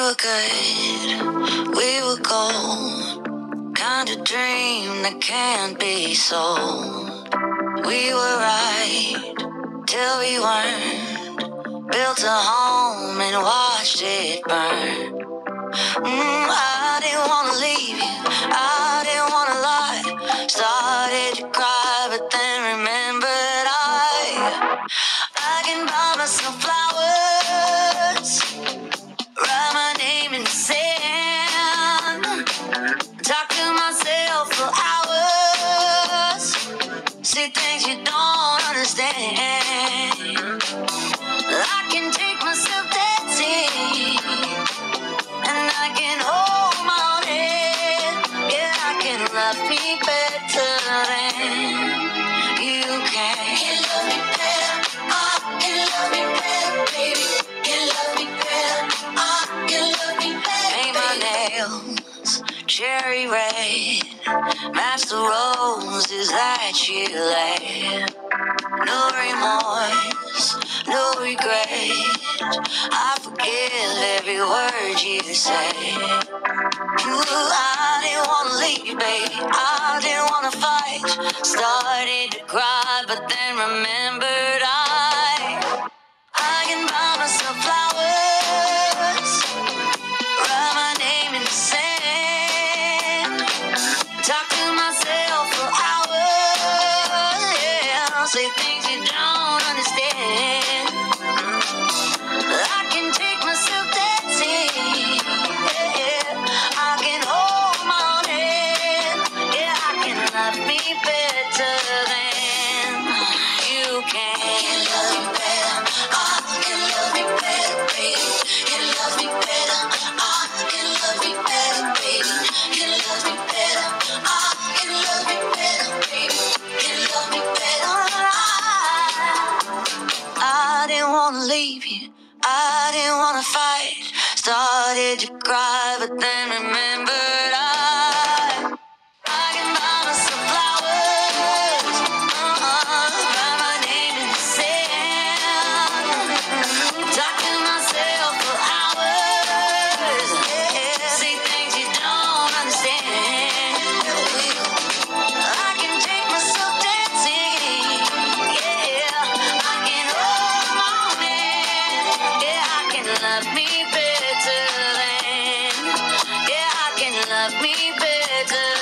were good, we were gold. Kind of dream that can't be sold. We were right till we weren't. Built a home and watched it burn. Mm, I didn't wanna leave you, I love me better than you can. Can love me better. Uh, I can love me better, baby. Can love me better. Uh, I can love me better. Paint my nails cherry red. Match the roses that you laid. No remorse, no regret. I forgive every word you say. Ooh, I babe. I didn't wanna fight. Started to cry, but then remembered I I can buy myself flowers, write my name in the sand, talk to myself for hours. Yeah, say things Started to cry, but then remembered legend.